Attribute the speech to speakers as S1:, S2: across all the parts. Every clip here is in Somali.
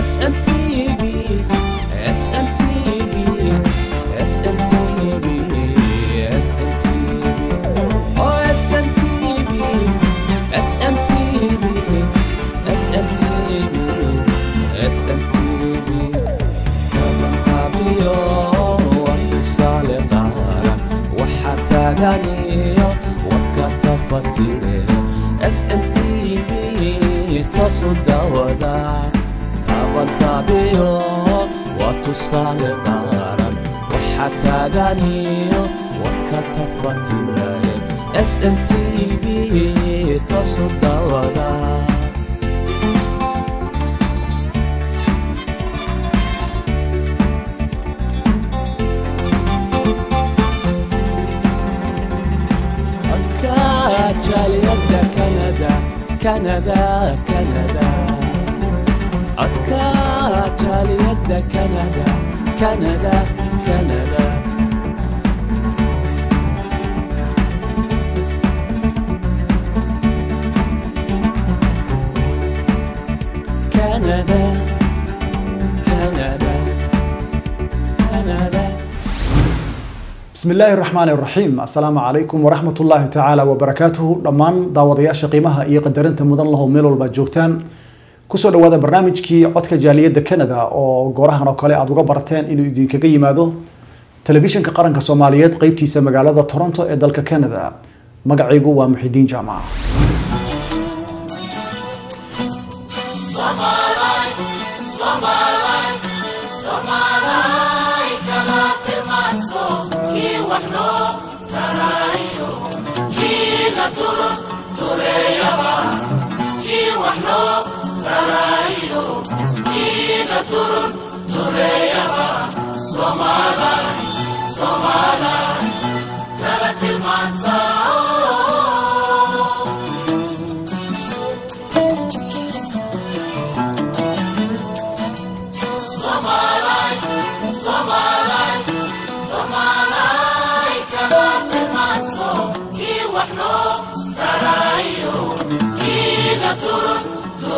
S1: اس ان تي تيجي اسال تيجي اسال تيجي آه اسال تيجي اسال تيجي اسال تيجي اسال تيجي كمان طبيعي وقت صالح وحتى غني وكتب فتيري اسال تيجي تصد وداع طبيو وتصال قهرا وحتى دانيو وكتفت راي اس ام تي بي تصد ولا كندا كندا كندا. أتكاتها ليد كندا كندا كندا. كندا كندا. كندا.
S2: بسم الله الرحمن الرحيم. السلام عليكم ورحمة الله تعالى وبركاته. لما داود يا شقيمها إيه قدرنت مدن له ميلو البجوكتان ku soo dhawaada barnaamijkii codka jaaliyadda canada oo goorahan oo kale aad uga barateen inuu idinkaga yimaado telefishinka qaranka soomaaliyeed qeybtiisa magaalada toronto ee dalka canada magacaygu waa muxidiin jaamac saraayo diina turun dureeyaba soomaalaa soomaalaa kala tilmaansaa Turun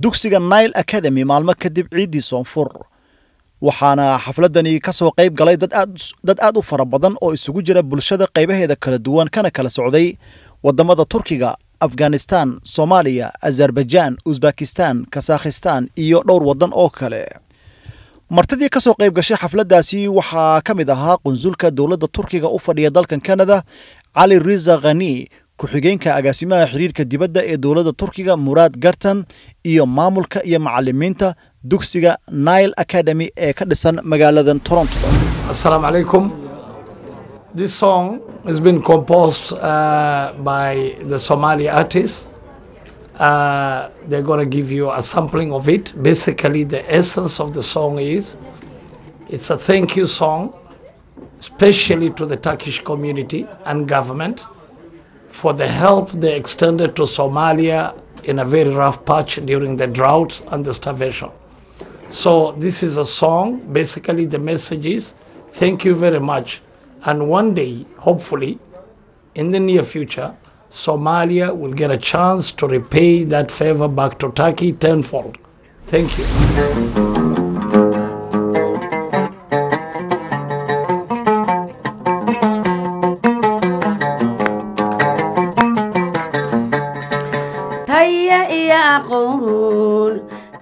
S2: dugsiga nile academy maalmo kadib ciiddii soonfur waxaana xafladani ka soo qayb galay dad aad u fara badan oo isugu jira bulshada qaybaheeda kala duwan kana kala socday waddamada turkiga afghanistan soomaaliya azerbaijaan uzbekistan kasakhistan iyo dhowr wadan oo kale. Martidii ka soo qayb gashay xafladdaasi waxaa ka mid ahaa qunsulka dowladda turkiga u fadhiya dalkan canada cali riza khani ku-xigeenka agaasimaha xiriirka dibadda ee dowladda turkiga muraad gartan iyo maamulka iyo macalimiinta dugsiga nile academy ee ka dhisan magaaladan toronto.
S3: Uh. Uh, it's a thank you song, especially to the Turkish community and government for the help they extended to Somalia in a very rough patch during the drought and the starvation. So this is a song. Basically, the message is thank you very much. And one day, hopefully, in the near future, Somalia will get a chance to repay that favor back to Turkey tenfold. Thank you.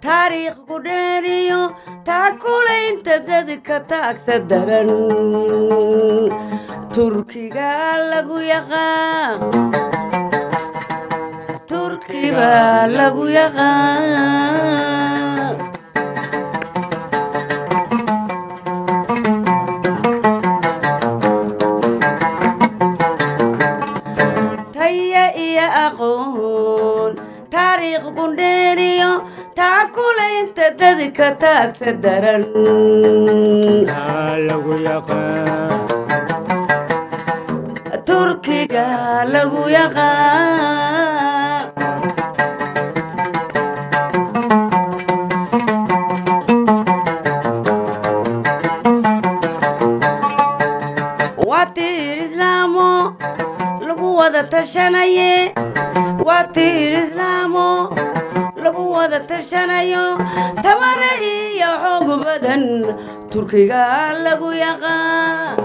S4: Taariikh ku dheeriyo taakulaynta dadka taagta daran turkiga lagu yaqaan taakulaynta dadka taagta daran turkiga lagu yaqaan waa tiir islaamo lagu wada tashanaye waa tiir islaamo lagu wada tashanayo tabare iyo xoog badan turkiga lagu yaqaan.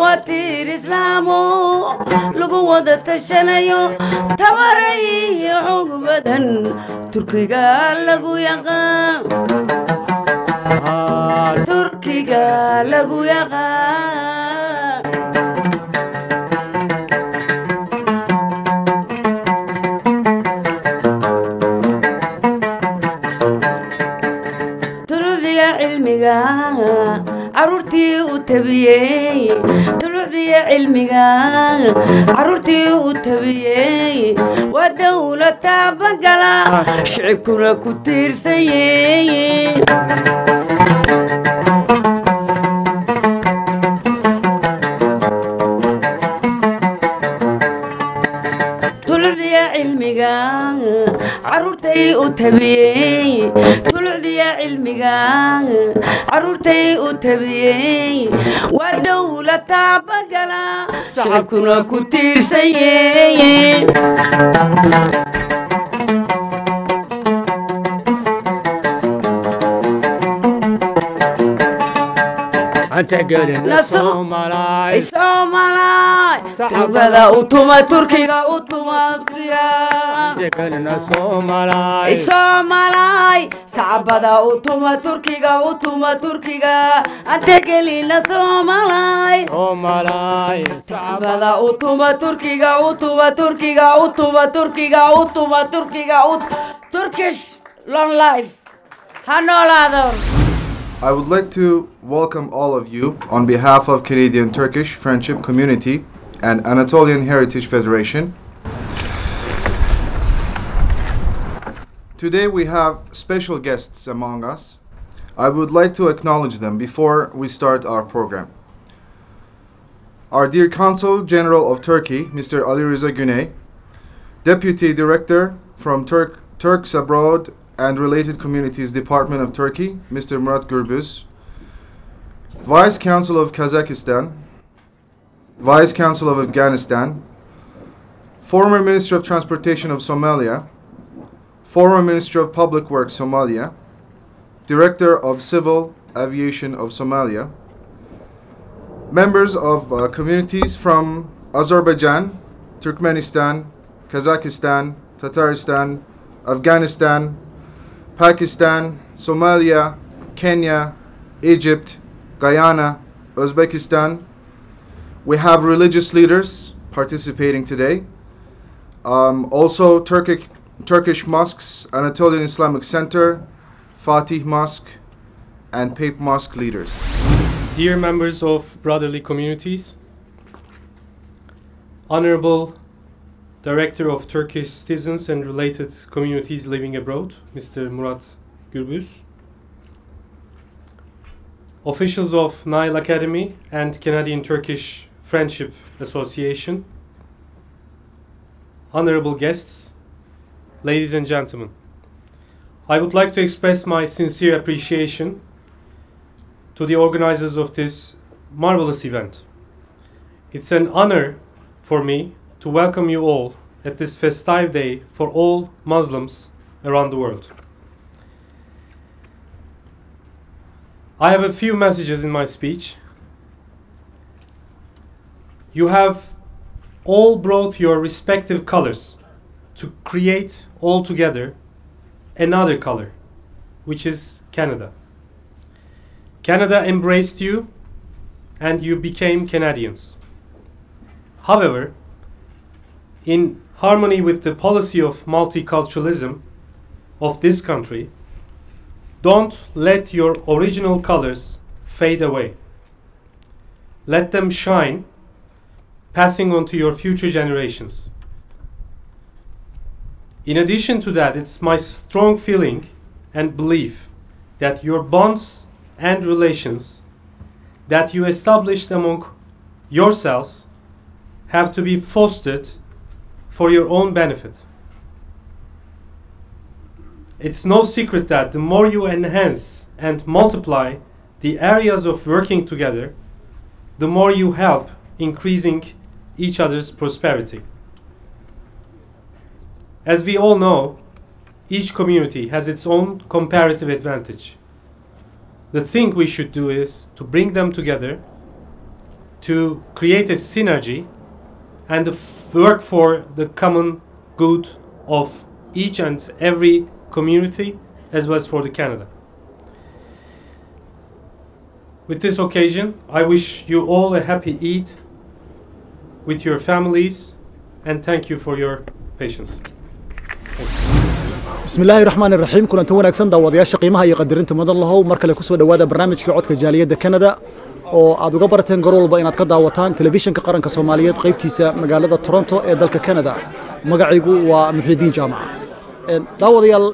S4: Waa tiir islaamo lagu wada tashanayo tabare iyo xoog badan turkiga lagu yaqaan. Caruurtii u tulucdiya cilmiga caruurtii u tabiyey waa dawla taabagala shicibkuna ku tiirsanyey caruurtay u tabiyey tulucdiya cilmiga caruurtay u tabiyey waa dawla taabagala shicibkuna ku tiirsanyey turbada u tuma turkiga u tuma turkiga
S5: anta gelina soomalaay
S4: soomalaay sacbada u tuma turkiga u tuma turkiga ante gelina soomalaay
S5: soomalaay
S4: sacbada u tuma turkiga u tuma turkiga u tuma turkiga u tuma turkiga turkish long life. Ha noolaado
S6: I would like to welcome all of you on behalf of Canadian Turkish Friendship Community and Anatolian Heritage Federation. Today we have special guests among us. I would like to acknowledge them before we start our program. Our dear Consul General of Turkey, Mr. Ali Reza Güney, Deputy Director from Turk Turks Abroad and Related Communities Department of Turkey, Mr. Murat Gürbüz, Vice Consul of Kazakhstan, Vice Consul of Afghanistan, former Minister of Transportation of Somalia, former Minister of Public Works Somalia, Director of Civil Aviation of Somalia, members of uh, communities from Azerbaijan, Turkmenistan, Kazakhstan, Tatarstan, Afghanistan, Pakistan, Somalia, Kenya, Egypt, Guyana, Uzbekistan. We have religious leaders participating today. Um, also, Turkic, Turkish mosques, Anatolian Islamic Center, Fatih Mosque, and Pape Mosque leaders.
S7: Dear members of brotherly communities, Honorable Director of Turkish Citizens and Related Communities Living Abroad, Mr. Murat Gürbüz, officials of Nile Academy and Canadian Turkish Friendship Association, honorable guests, ladies and gentlemen, I would like to express my sincere appreciation to the organizers of this marvelous event. It's an honor for me to welcome you all at this festive day for all Muslims around the world. I have a few messages in my speech. You have all brought your respective colors to create all together another color, which is Canada. Canada embraced you and you became Canadians. However, in harmony with the policy of multiculturalism of this country, don't let your original colors fade away. Let them shine, passing on to your future generations. In addition to that, it's my strong feeling and belief that your bonds and relations that you established among yourselves have to be fostered for your own benefit. It's no secret that the more you enhance and multiply the areas of working together, the more you help increasing each other's prosperity. As we all know, each community has its own comparative advantage. The thing we should do is to bring them together to create a synergy and f- work for the common good of each and every community as well as for the Canada. With this occasion, I wish you all a happy Eid with your families and thank you for your patience.
S8: بسم الله الرحمن الرحيم كلنت wanaagsan daawadayaasha qiimaha iyo qadarinta mudan lahow mar kale kusoo dhawaada barnaamijka codka jaaliyadda Canada oo aad uga barateen goor walba inaad ka daawataan telefishinka qaranka Soomaaliyeed qaybtiisa magaalada Toronto ee dalka Canada. Magacaygu waa Muxiidiin Jaamac. Daawadayaal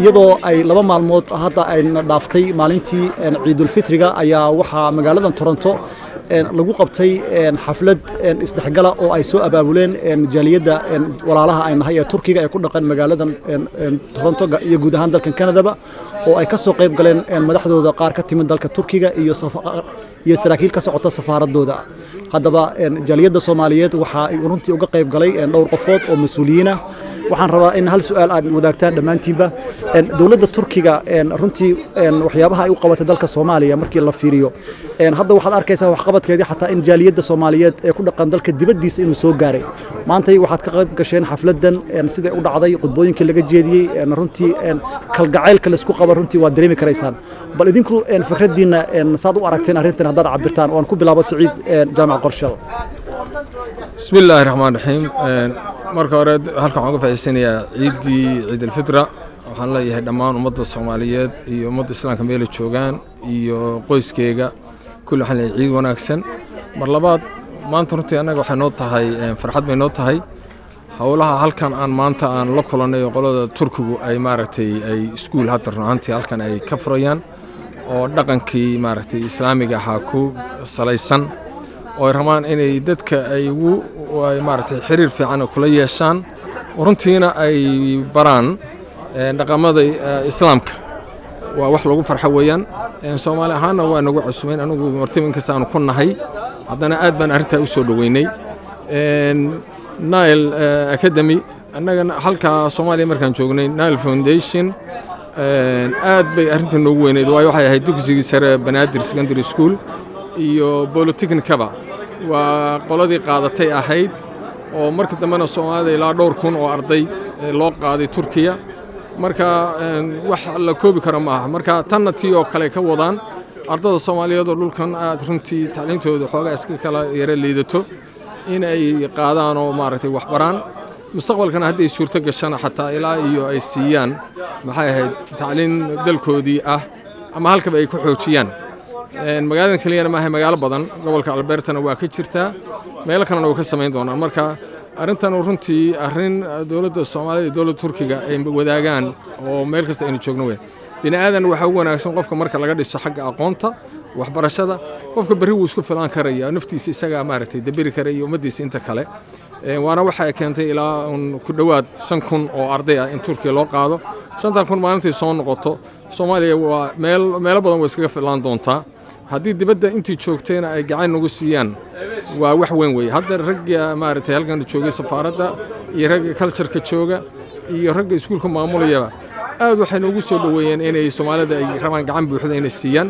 S8: iyadoo ay laba maalmood hadda ay dhaaftay maalintii ciidul fitriga ayaa waxaa magaaladan Toronto lagu qabtay xaflad isdhexgala oo ay soo abaabuleen jaaliyadda walaalaha ay ee turkiga ee ku dhaqan magaaladan toronto iyo guud ahaan dalkan kanadaba oo ay ka soo qayb galeen madaxdooda qaar ka timid dalka turkiga iyo saraakiil ka socota safaaradooda haddaba jaaliyadda soomaaliyeed waxa ay runtii uga qayb galay dhowr qofood oo mas'uuliyiina waxaan rabaa in hal su'aal aad wadaagtaan dhammaantiinba. Dowladda turkiga runtii waxyaabaha ay u qabatay dalka soomaaliya markii la fiiriyo. Hadda waxaad arkaysaa waxqabadkeedii xataa in jaaliyadda soomaaliyeed ee ku dhaqan dalka dibaddiisa inuu soo gaaray. Maantay waxaad ka qayb gasheen xafladan siday u dhacday khudbooyinkii laga jeediyey runtii kalgacaylka laysku qaba runtii waad dareemi karaysaan. Bal idinku fikraddiinna saad u aragteen arrintan haddaad cabirtaan oo aan ku bilaabo siciid jaamac qorshada
S9: bismi illaahi raxmaan raxiim eh, marka hore halkan waxaan uga faaciisanayaa ciiddii ciid alfitra waxaan leeyahay dhammaan ummadda soomaaliyeed iyo ummadda islaamka meela joogaan iyo qoyskeega kulli waxaan leeyahay ciid wanaagsan. Mar labaad maanta runtii annaga waxay noo tahay eh, farxad bay noo tahay. Howlaha halkan aan maanta aan la kulanay oo qolada turkigu ay maaragtay ay iskuul hadda runaantii halkan ay ka furayaan oo dhaqankii maaragtay islaamiga ahaa ku salaysan oo ay rabaan inay dadka ay ugu maaragtay xiriir fiican kula yeeshaan. Runtiina ay baraan dhaqamada islaamka. Waa wax lagu farxo weeyaan. Soomaali ahaanna waa nagu cusubeen anigu martaba inkasta aanu ku nahay. Haddana aad baan arrintaa u soo dhoweynay. Nile academy annaga halkaa soomaaliya markaan joognay nile foundation aad bay arrinta noogu weyneyd waayo waxay ahayd dugsigii sare banaadir secondary school iyo bolotechnicaba waa qoladii qaadatay ahayd oo marka dambena soomaalida ilaa dhowr kun oo arday loo qaaday turkiya. Marka wax la koobi karo maaha marka tanna tii oo kale ka wadaan ardada soomaaliyeed oo dhulkan aad runtii tacliintooda xoogaa iska kala yara liidato in ay qaadaan oo maaragtay wax baraan mustaqbalkana hadday suurto gashana xataa ilaa iyo ay siiyaan maxay ahayd tacliin dalkoodii ah ama halkaba ay ku xoojiyaan magaaladan keliyana maaha magaalo badan. Gobolka albertana waa ka jirtaa meelo kalena way ka samayn doonaan marka arrintan runtii arrin dowladda soomaalida iyo dowladda turkiga ay wadaagaan oo meel kasta aynu joogno weyn bini aadan waxaa u wanaagsan qofka marka laga dhiso xagga aqoonta waxbarashada qofka berri wuu isku filaan karaya naftiisa isagaa maaragtay daberi kara iyo ummaddiisa inta kale. Waana waxay keentay ilaa ku dhowaad shan kun oo arday ah in turkiya loo qaado. Shantan kun maalintay soo noqoto soomaaliya waa meelo badan way iskaga filaan doontaa haddii dibadda intii joogtayna ay gacan nagu siiyaan waa wax weyn weeye hadda ragga maaragtay halkan joogay safaaradda iyo ragga cultureka jooga iyo ragga iskuulka maamulayaba aad waxay noogu soo dhoweeyeen inay soomaalida ay rabaan gacan buuxda inay siiyaan.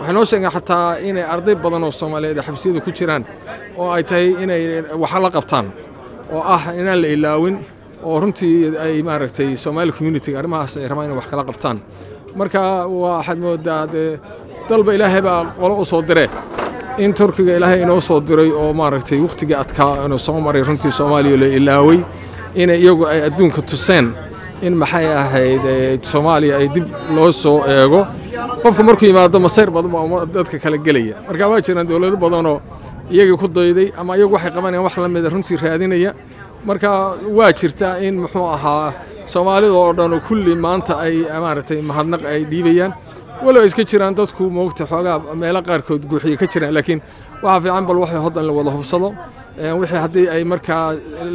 S9: Waxay noo sheegeen xataa inay arday badan oo soomaaliyeed xabsiyada ku jiraan oo ay tahay inay wax la qabtaan oo ah inaan la ilaawin oo runtii ay maaragtay soomaali communitiga arrimahaas ay rabaan inay wax kala qabtaan. Marka waxaad moodaa dee dalba ilaahay baa qolo u soo diree. In turkiga ilaahay inoo soo diray oo maaragtay wakhtigii adkaa inuu soo maray runtii soomaaliya la ilaaway inay iyagu ay adduunka tuseen in maxay ahayd soomaaliya ay dib loo soo eego. Qofka markuu yimaado masayr badan baa dadka kala gelaya. Marka waa jiraan dowlado badanoo iyagii ku dayday ama iyagu waxay qabanayaan wax la mida runtii raadinaya. Marka waa jirtaa in muxuu ahaa soomaalida oo dhan kulli maanta ay maaragtay mahadnaq ay dhiibayaan walow ay iska jiraan dadku moogta xoogaa meelo qaarkood guuxiya ka jiraan laakiin waxaa fiican bal waxay hodan la wada hubsado. Wixii haddii ay markaa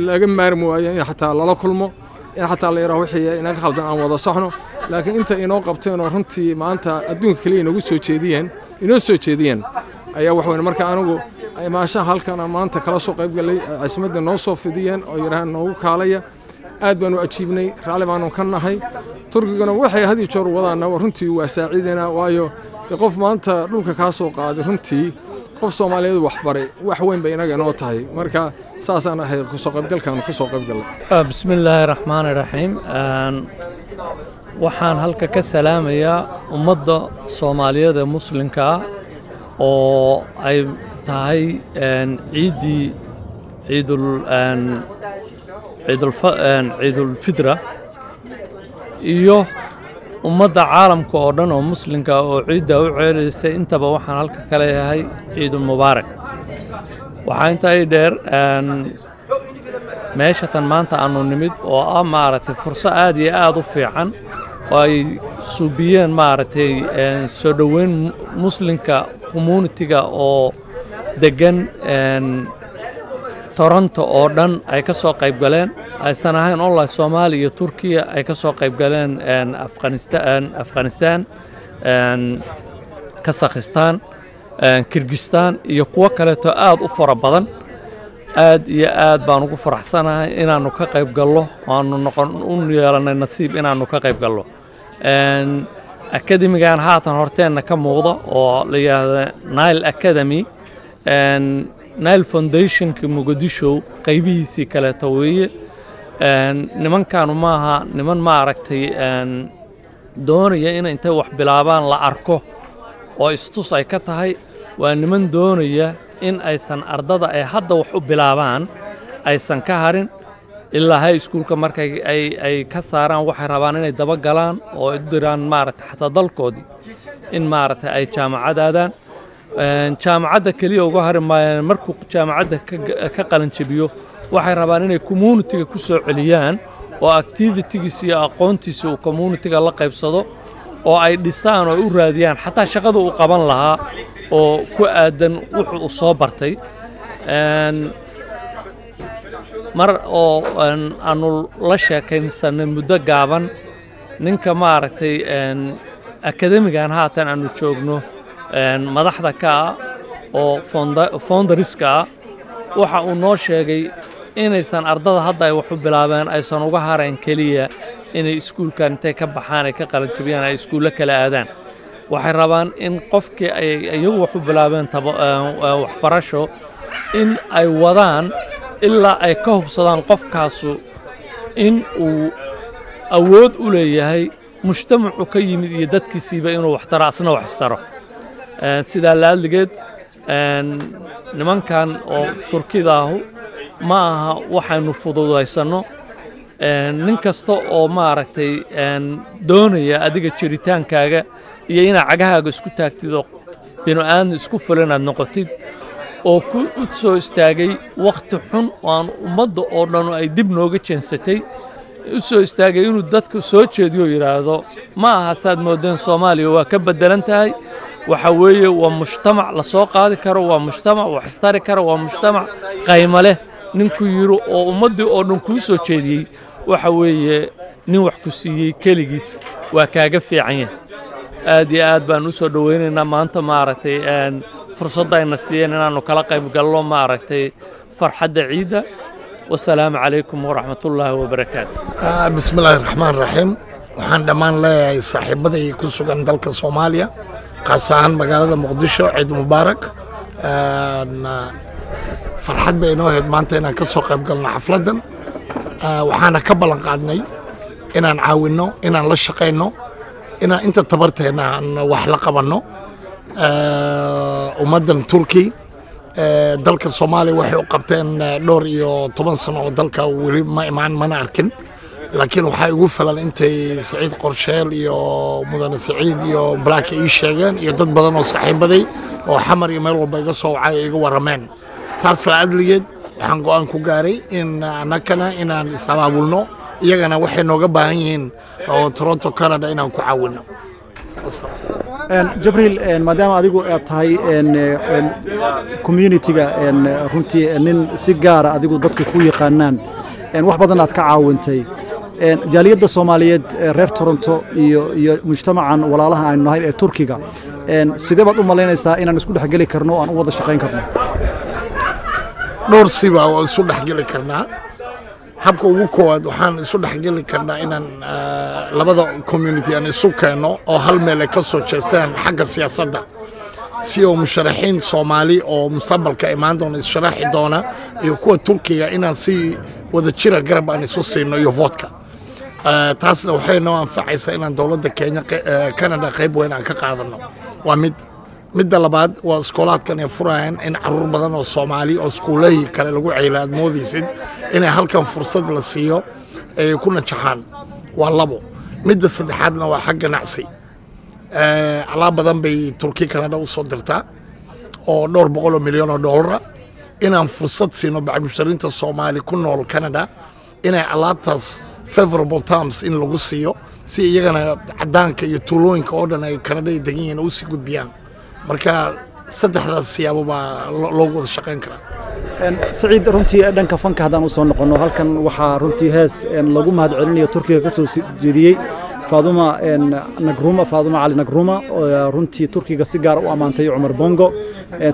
S9: laga maarmi waayo in xataa lala kulmo in xataa la yidhaho wixii inaga khaldan aan wada saxno. Laakiin inta inoo qabteen oo runtii maanta adduunka kaliya inagu soo jeediyeen inoo soo jeediyeen ayaa wax weyn. Marka anigu imaashaha halkan aan maanta kala soo qayb gallay caasimadda noo soo fidiyeen oo yidhahaan noogu kaalaya aad baanu ajiibnay raalli baanu ka nahay. Turkigana waxay hadi joor wadaana runtii waa saaciidana waayo de qof maanta dhulka kaa soo qaaday runtii qof soomaaliyeed waxbaray wax weyn bay inaga inoo tahay. Marka saasaan ahay ku soo qaybgalkan ka soo qaybgallay.
S10: Ah, Bismi illaahi raxmaani raxiim waxaan halka ka salaamayaa ummadda soomaaliyeed ee muslimka ah oo ay tahay ciiddii ciidul ciidulfitra iyo ummadda caalamka oo dhan oo muslimka ah oo ciidda u ceelaysay intaba waxaan halka ka leeyahay ciidul mubaarak. Waxaa intaa ii dheer meesha maanta aanu nimid oo ah maaragtay furso aad iyo aad u fiican oo ay suubiyeen maaragtay soo dhoweyn mu- muslimka communitiga oo degan een, toronto oo dhan ay ka soo qayb galeen. Aysan ahayn online soomaaliya iyo turkiya ay ka soo qayb galeen een, afghanistan een, kirgistaan iyo kuwo kaleeto aad u fara badan. Aad iyo aad baan ugu faraxsanahay inaannu ka qayb gallo waanu noqon u yeelannay nasiib inaannu ka qayb gallo. Akademigan haatan horteenna ka muuqda oo la yidhaahda nile academy nile foundationka muqdisho qaybihiisii kaleeto weeye. Nimankanu maaha niman maaragtay een, doonaya in intay wax bilaabaan la arko oo istus ay ka tahay. Waa niman doonaya in aysan ardada ay hadda wax u bilaabaan aysan ka harin ilaa high schoolka markay ay, ka saaraan waxay rabaan inay daba galaan oo diraan maaragtay xataa dalkoodii. In maaragtay ay jaamacad aadaan. Een, jaamacadda keliya uga hari markuu jaamacadda ka ka qalanjabiyo waxay rabaan inay communitiga ku soo celiyaan oo activitigiisa iyo aqoontiisa uu communitiga la qaybsado oo ay dhisaan oo ay u raadiyaan. Xataa shaqada uu qaban lahaa oo ku aadan wuxuu uu soo bartay. Mar oo aanu la sheekaysanay muddo gaaban ninka maaragtay akademigan haatan aanu joogno madaxda ka ah oo foundariska ah waxa uu noo sheegay inaysan ardada hadda ay wax u bilaabeen aysan uga harayn keliya inay iskuulkan intay ka baxaan ay ka qalanjabiyaan ay iskuullo kala aadaan. Waxay rabaan in qofkii ay iyagu wax u bilaabeen ee, ee, waxbarasho in ay wadaan ilaa ay ka hubsadaan qofkaasu in uu awood u leeyahay mujtamacu ka yimid iyo dadkiisiiba inuu wax taro asna wax istaro. Ee, sidaa laadligeed een, nimankan oo turkidaahu ma aha waxaynu fududaysanno Een, nin kasta oo maaragtay doonaya adiga jiritaankaaga iyo inaad cagahaaga isku taagtid oo binu aadan isku fulan aad noqotid oo ku u soo istaagay wakhti xun oo aan ummadda oo dhan ay dib nooga jeensatay u soo istaagay inuu dadka soo jeediyo yidhaahdo ma aha saad moodeen soomaaliya waa ka beddelan tahay waxa weeye waa mujtamac la qaadi karo waa mujtamac wax istari waa mujtamac qaymo leh. Ninku yidhi oo ummaddii oo dhan kuu soo jeediyey. Waxa weeye nin wax ku siiyey keligiis. Waa kaaga fiican yahay. Aad iyo aad baan u soo maanta maaragtay fursadda siiyeen inaannu kala qayb gallo maaragtay farxadda ciidda. Wasalaamu calaykum waraxmatullaahi wabarakaatu
S3: Ah, bismi illaahi raxmaan raxiim waxaan dhammaan leeyahay saaxiibaday ku sugan dalka soomaaliya qaas ahaan magaalada muqdisho ciid mubaarak ah, farxad bay inoo ahayd maanta inaan ka soo qayb galno xafladdan. Ah, waxaana ka ballan qaadnay inaan caawinno inaan la shaqayno inaan inta tabarteenna aan wax la qabanno. Eh, ummaddan turki Eh, dalka soomaaliya waxay u qabteen eh, dhowr iyo toban sano oo dalka weli ma imaan mana arkin laakiin waxaa igu filan intay saciid qorsheel iyo mudane saciid iyo black ii sheegeen iyo dad badan oo saaxiibaday oo xamar iyo meel walba iga soo wacay iga warameen. Taas la adligeed waxaan go'aan ku gaaray in annakana inaan is-abaabulno iyagana waxay nooga baahan yihiin oo toronto canada inaan ku caawino
S8: Een, jabriil maadaama adigu aad tahay een, runtii nin si gaara adigu dadka ku yaqaanaan wax badan aad ka caawintay jaaliyadda soomaaliyeed ee reer toronto iyo iyo mujtamacan walaalaha aynu nahay ee turkiga. Sidee baad u malaynaysaa inaan isku dhexgeli karno oo aan u wada shaqayn karno?
S3: Dhowr siba oo isu dhexgeli karnaa. Habka ugu koowaad waxaan isu dhexgeli karnaa inaan eh, labada community aan isu keenno oo hal meel ka soo jeestaan xagga siyaasadda. Si oo musharaxiin soomaali oo mustaqbalka imaan doona issharaxi doona iyo kuwa turkiga inaan si wada jira garab aan isu siino iyo voodka taasna waxay noo anfacaysaa inaan dowladda kenya eh, canada qayb weyn aan ka qaadano waa mid midda labaad waa iskoolaadkan ay furayaan in carruur badan oo soomaali oo iskuulahii kale lagu ceyla aad moodaysid inay halkan fursad la siiyo ay ku najaxaan waa labo. Midda saddexaadna waa xag ganacsi. Eh, alaab badan bay turki canada u soo dirtaa oo dhowr boqol oo milyan oo doolara inaan fursad siino bacmushariinta soomaali ku nool canada inay alaabtaas favorable terms in lagu siiyo si iyagana cadaanka iyo tuulooyinka oo dhan ay canada ay degan yihiin u sii gudbiyaan. Marka saddexdaas siyaabo baa lo- loogu wada shaqayn karaa.
S8: Saciid runtii dhanka fanka haddaan u soo halkan waxaa runtii hees lagu mahadcelinayo turkiga ka jeediyey faaduma nagruma faaduma cali nagruma oo runtii turkiga si gaar u ammaantay cumar bongo.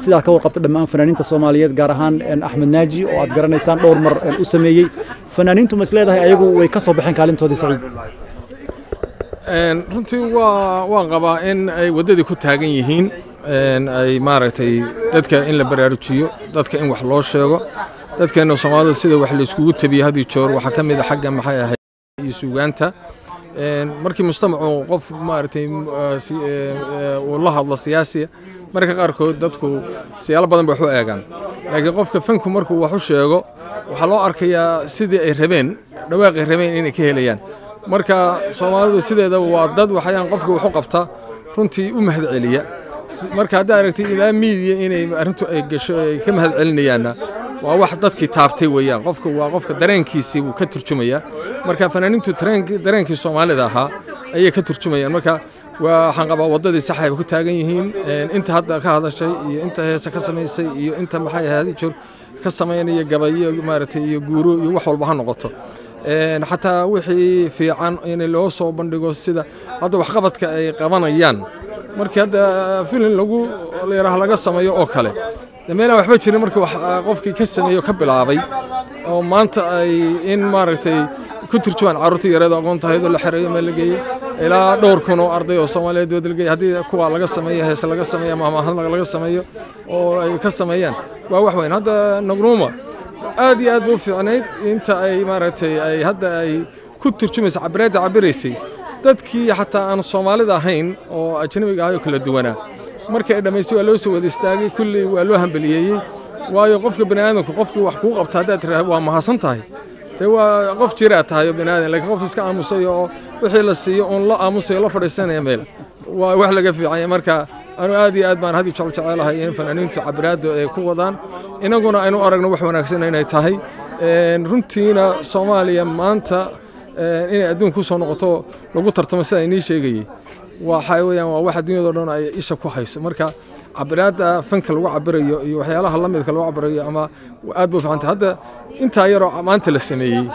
S8: Sidaa ka warqabta dhammaan fanaaniinta soomaaliyeed gaar ahaan axmed naaji oo aad garanaysaan dhowr mar u sameeyey. Fanaaniintu ma is leedahay ayagu way ka soo baxeen kaalintoodii saciid.
S9: Runtii waa waan qabaa in ay waddadii ku taagan yihiin. Ay maaragtay dadka in la baraarujiyo dadka in wax loo sheego dadkeena soomaalida sida wax layskugu tabiyo had iyo joor waxaa ka mid a xagga maxay ahayd iyo suugaanta markii mujtamacu qof maaragtay ah, ee, ee, uu la hadlo siyaasiya marka qaarkood dadku siyaalo badan bay wax u eegaan. Laakiin qofka fanku markuu wax u sheego waxaa loo arkayaa sidii ay rabeen dhawaaqay rabeen inay ka helayaan. Marka soomaalidu sideeda waa dad waxayaan qofka wax u qabta runtii u mahadceliya. Si- marka haddaa aragtid ilaa miidiya inay arrintu ay gasho ay ka mahadcelinayaanna waa wax dadkii taabtay weeyaan. Qofka waa qofka dareenkiisii wuu ka turjumayaa marka fanaaniintu dareenkii soomaalida ahaa ayay ka turjumayaan. Marka waxaan qabaa waddadii sax ay ku taagan yihiin inta hadda ka hadashay iyo inta heesa ka samaysay iyo inta maxay ahayd jor ka samaynaya gabayo maaragtay iyo guuro iyo wax walba ha noqoto. Xataa wixii fiican in loo soo bandhigo sida hadda waxqabadka ay qabanayaan. Markii hadda filin lagu laga sameeyo oo kale meelaan waxba jirin markii wax ah, qofkii ka sameeyo ka bilaabay oo maanta ay in maaragtay ku turjumaan carruurtii yareed oo aqoonta ahayd oo la xereeyo meel la geeyo ilaa dhowr kun oo arday oo soomaaliyeed dibadda la geeyo haddii kuwa laga sameeyo heese laga sameeyo ama amaahad laga sameeyo oo ay ka sameeyaan waa wax weyn. Hadda nagruuma aad iyo aad buu fiicnayd inta ay maaragtay ay hadda ay ku turjumaysa cabiraadda cabiraysay. Dadkii xataa aan soomaalida ahayn oo ajnabiga ahay oo kala duwanaa markii ay dhammaysay waa loo soo wada istaagay. Kulli waa loo hambaliyeeyey waayo qofka bani aadamku qofkii wax kuu qabta haddaad tiraahdo waa mahadsan tahay. Dee waa qof jiraa tahay oo bani aadan laakiin qof iska aamusayo oo wixii la siiyo oon la aamusayo la fadhiisanaya meel waa wax laga fiicanya marka anu aad iyo aad baan had iyo jecel jecelahay in fanaaniintu cabiraadda ay ku wadaan. Inaguna aynu aragno wax wanaagsan inay tahay. Runtiina soomaaliya maanta inay adduunka ku soo noqoto lagu tartamo sida inii sheegayey waxa weeyaan waa wax adduunyada oo dhan ay isha ku hayso. Marka cabiraadda fanka lagu cabirayo iyo waxyaalaha la lagu cabirayo ama aad buu fiicantay hadda intaa yaroo maanta la sameeyey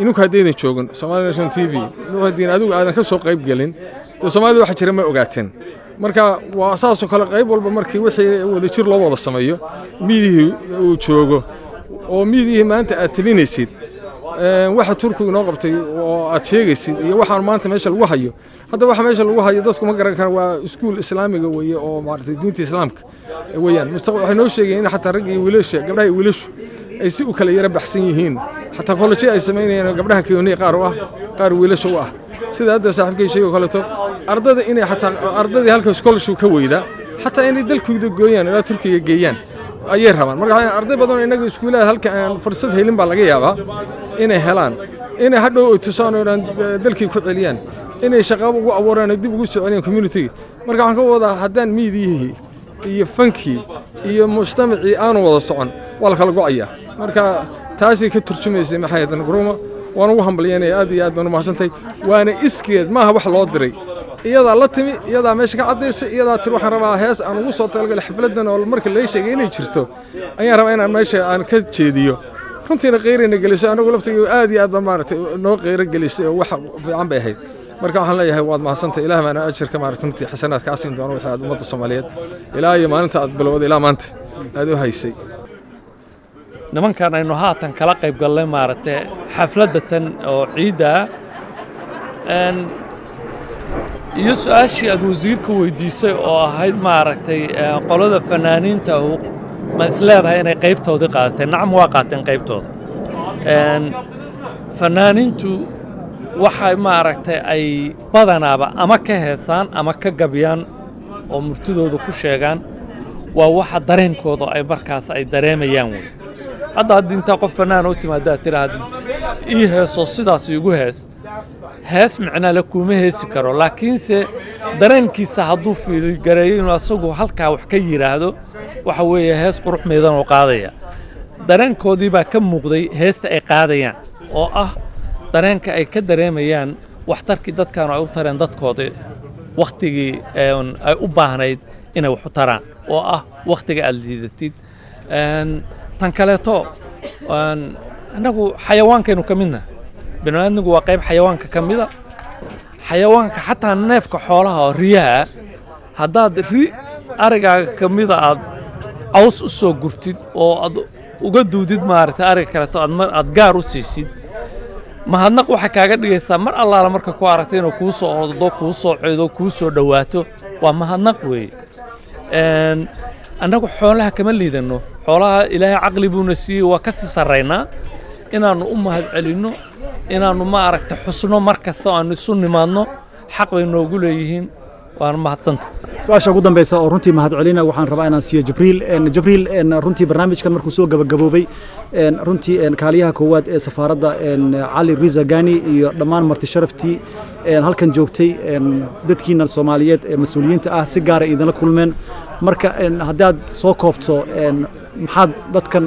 S9: ininku haddaydan joogin Somali Nation TV nuuxdiin adigu aadan ka soo qayb gelin. Dee soomaalida waxa jira ma ogaateen. Marka waa saasoo kale qayb walba markii wixii wada jir loo wada sameeyo miidihii uu joogo oo miidihii maanta aad tabinaysid waxa turkigu inoo qabtay oo aad sheegaysid iyo waxaan maanta meesha lagu hayo. Hadda waxa meesha lagu hayo dadku ma garan karaan waa iskuul islaamiga weeye oo maaragtay diinta islaamka weeyaan. Waxay noo sheegayeen in xataa rag iyo wiilasha gabdhaha iyo wiilashu ay si u kala yara baxsan yihiin. Xataa kolleji ay samaynayaan gabdhaha kiyoniya qaar u ah qaar wiilasha u ah. Sida hadda saaxiibkay sheegay kaleeto ardada inay xataa ardadii halka scholarship ka weyda xataa inay dalkooda gooyaan ilaa turkiga geeyaan ayay rabaan. Marka arday badan oo innaga iskuulaha halka aan fursad helin baa laga yaabaa inay helaan. Inay hadhow ay tusaan oo dhan dalkii ku celiyaan. Inay shaqaabo ugu abuuraan dib ugu soo celiyaan communitiga marka waxaan ka wadaa haddaan miidiyihii iyo fankii iyo mujtamacii aanu wada socon waa la kala go'ayaa. Marka taasay ka turjumaysay maxay ahayd ngruma waan ugu hambalyanaya aad iyo aad baan u mahadsantahay. Waana iskeed maaha wax loo diray iyadaa la timi iyadaa meesha ka caddaysay iyadaa tiri waxaan rabaa hees aan ugu soo talagalay xafladdan oo marka laga sheegay inay jirto. Ayaan rabaa inaan meesha aan ka jeediyo. Runtiina qeyrayna gelisay anagu laftiga aad iyo aad baa maaragtay noo qeyro gelisay oo wax fiican bay ahayd. Marka waxaan leeyahay waad mahadsantahay. Ilaah baana ajarka maaragtay runtii xasanaad kaa siin doono wixii aad ummadda soomaaliyeed. Ilaa iyo maalinta aad bilowday ilaa maanta aad u haysay.
S10: Nimankan aynu haatan kala qayb gallay maaragtay xafladda tan oo ciidda iyo su'aashii aad wasiirka weydiisay oo ahayd maaragtay ee, qolada fanaaniinta ma is leedahay inay qaybtoodii qaadatay nacam waa qaateen qaybtooda. Fanaaniintu waxay maaragtay ay badanaaba ama ka heesaan ama ka gabyaan oo murtidooda ku sheegaan waa waxa dareenkooda ay markaas ay dareemayaan wey. Hadda haddii intaa qof fanaan u timaada aad tiraahda ii heesoo sidaas iigu hees hees micnale kuma heesi karo laakiinse dareenkiisa hadduu fiiligareeyo inuu asagu halkaa wax ka yidhaahdo waxa weeye hees qurux meedan oo qaadaya. Dareenkoodii baa ka muuqday heesta ay qaadayaan oo ah dareenka ay ka dareemayaan waxtarkii dadkan ay u tareen dadkoodii wakhtigii ay u baahnayd inay wax u taraan oo ah wakhtiga aad liidatid. Tan kaleeto annagu xayawaankaynu ka midna bini'aadmigu waa qayb xayawaanka ka mida. Xayawaanka xataa neefka xoolaha oo riyaha ah, haddaad ri arigaaga ka mida aad caws u soo gurtid oo aad uga duudid maaragtay ariga kaleeto aad gaar u siisid mahadnaq waxay kaaga dhigaysaa mar allaala marka ku aragtay inuu kuu soo ordo kuu soo ceedo kuu soo dhowaato waa mahadnaq weeye. Annagu xoolaha kama liidanno. Xoolaha ilaahay caqli buuna siiyey waa ka sii sarraynaa inaannu u mahad inaannu ma aragta xusno mar kasta oo aannu isu nimaadno xaq bay noogu leeyihiin waana mahadsanta
S8: su'aasha ugu dambeysa oo runtii mahadcelina waxaan rabaa inaan siiyo jibriil jibriil runtii barnaamijkan markuu soo gabagaboobay en, runtii kaaliyaha koowaad ee safaaradda cali riza gani iyo dhammaan marti sharaftii halkan joogtay dadkiina soomaaliyeed ee mas'uuliyiinta ah si gaara idinla kulmeen. Marka haddaad soo koobto maxaad dadkan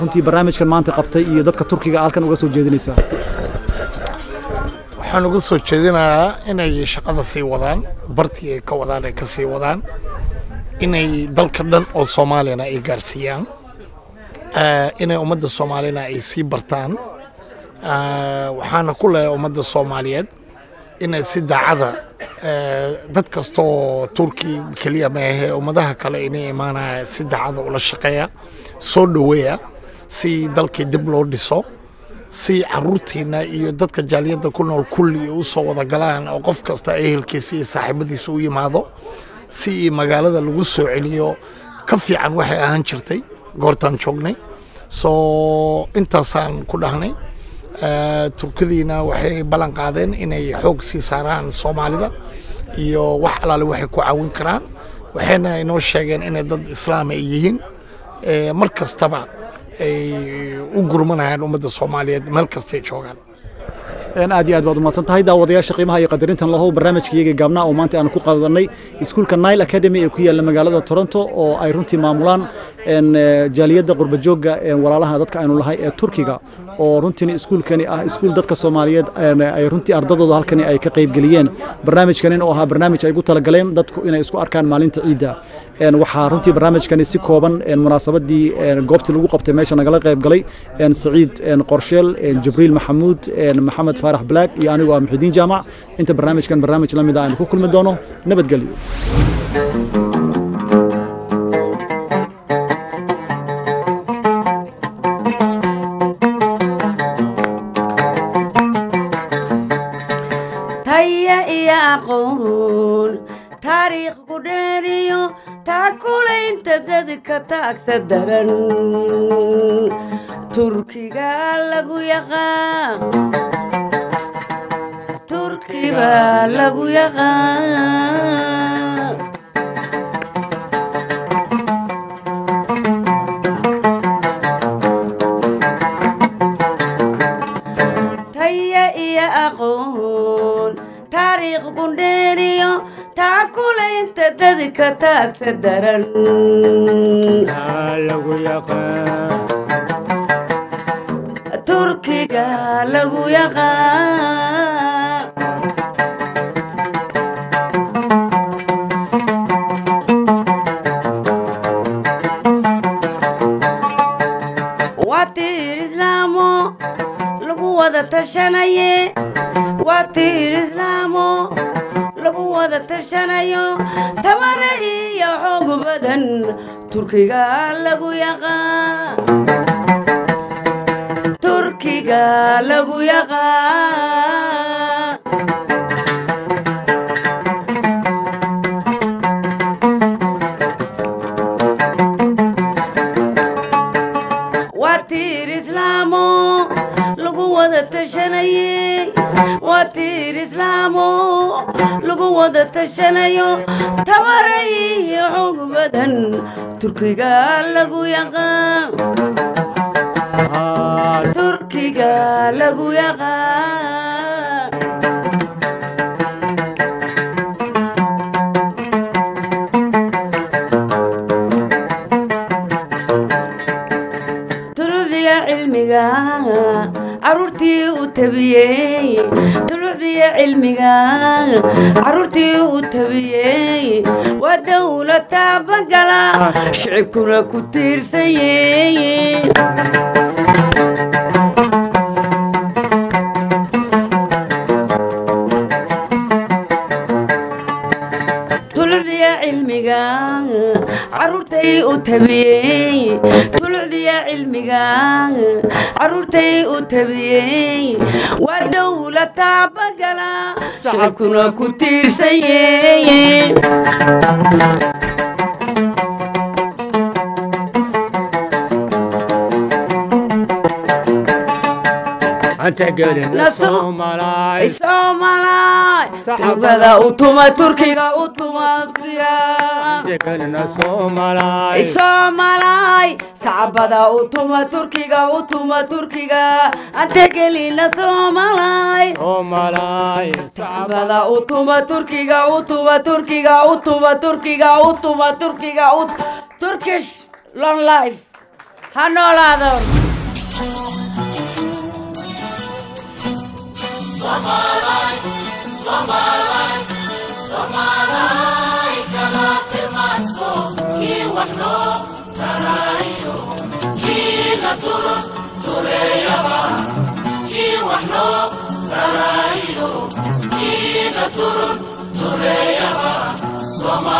S8: runtii barnaamijkan maanta qabtay iyo dadka turkiga halkan uga soo jeedinaysaa?
S3: Waxaan uga soo jeedinayaa inay shaqada sii wadaan bartii ay ka wadaan ay ka sii wadaan inay dalka dhan oo soomaaliyana ay gaarsiiyaan Eh, inay ummadda soomaalina ay sii bartaan Eh, waxaana ku leeyahay ummadda soomaaliyeed inay si daacada eh, dad kastoo turki keliya maahe ummadaha kale inay imaanaya si daacada ula shaqeeya soo dhoweeya si dalkii dib loo dhiso si caruurtiina iyo dadka jaaliyadda ku nool kulli u soo wada galaan oo qof kasta ehelkiisa iyo saaxiibadiisa u yimaado si magaalada lagu soo celiyo. Ka fiican waxay ahaan jirtay goortaan joognay. Soo intaasaan ku dhahnay Eh, turkidiina waxay ballan qaadeen inay xoog sii saaraan soomaalida iyo wax alaale waxay ku caawin karaan waxayna inoo sheegeen inay dad islaam ay yihiin. Eh, mar kastaba ay u gurmanayaan ummadda soomaaliyeed meel kastay joogaan.
S8: Aad iyo aad baad umahadsan tahay daawadayaasha qiimaha iyo qadarintan lahow barnaamijkayga gaabnaa oo maanta aan ku qadanay iskuulka nile academy ee ku yaalla magaalada toronto oo ay runtii maamulaan jaaliyadda qurbajoogga en, walaalaha dadka aynu lahay ee turkiga oo runtiina iskuulkani ah iskuul dadka soomaaliyeed ay runtii ardadooda halkani ay ka qaybgeliyeen barnaamijkanin oo ahaa barnaamij ay ugu talagaleen dadku inay isku arkaan maalinta ciidda. Waxaa runtii barnaamijkani si kooban munaasabadii goobtii lagu qabtay meesha nagala qayb galay. En, saciid qorsheel jibriil maxamuud maxamed faarax black iyo anigu ah muxidiin jaamac. Inta barnaamijkan barnaamij la mid a aynu ku kulmi doono nabadgelyo
S4: taariikh ku dheeriyo taakulaynta dadka taagta daran turkiga lagu yaqaan taagta daran turkiga lagu yaqaan waa tiir islaamo lagu wada tashanaye waa tiir islaamo lagu wada tashanayo tabare iyo xoog badan turkiga lagu yaqaan wada tashanayo tabare iyo xoog badan turkiga lagu yaqaan shicibkuna ku tulucdiya cilmiga caruurtay u tabiyey tulucdiya cilmiga caruurtay u tabiyey waa dawla taabagala shacabkuna ku tiirsanyey
S5: anta
S4: turbada u tuma turkiga u tuma turkiga
S5: anta gelina Soomaalaay
S4: Soomaalaay sacbada u tuma turkiga u tuma turkiga anta gelina Soomaalaay
S5: Soomaalaay
S4: sacbada u tuma turkiga u tuma turkiga u tuma turkiga u tuma turkiga Turkish long life. Ha noolaado
S1: Somalight, Somalight, Somalight, kalatimaso kiwano tarayo, kina turu tureyaba, kiwano tarayo, kina turu tureyaba, Somalight.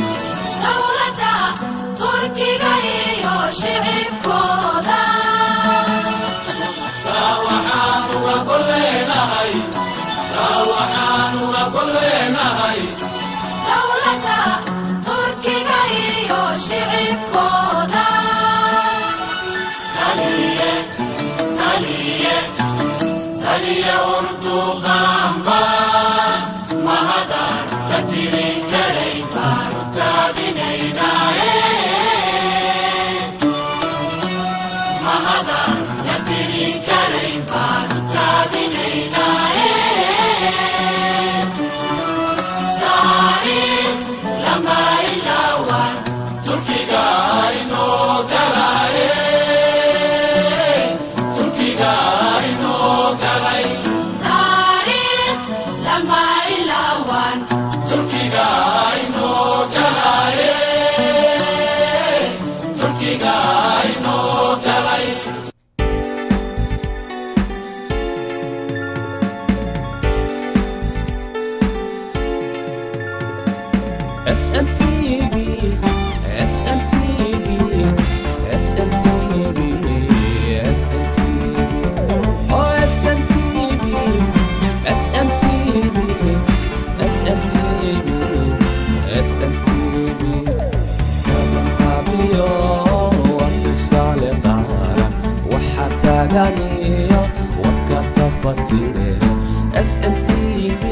S1: SMTV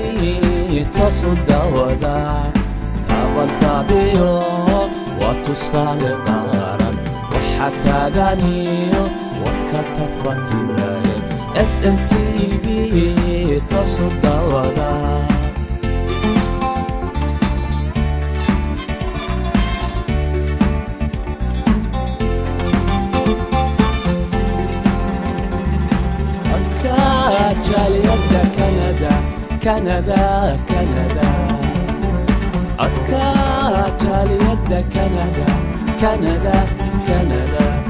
S1: تصدودا كابان تابيو وتصال نارا. وحتى دانيو وكتفتي راي SMTV تصدودا كندا كندا أذكار جالية كندا كندا كندا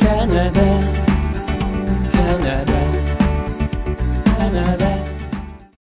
S1: كندا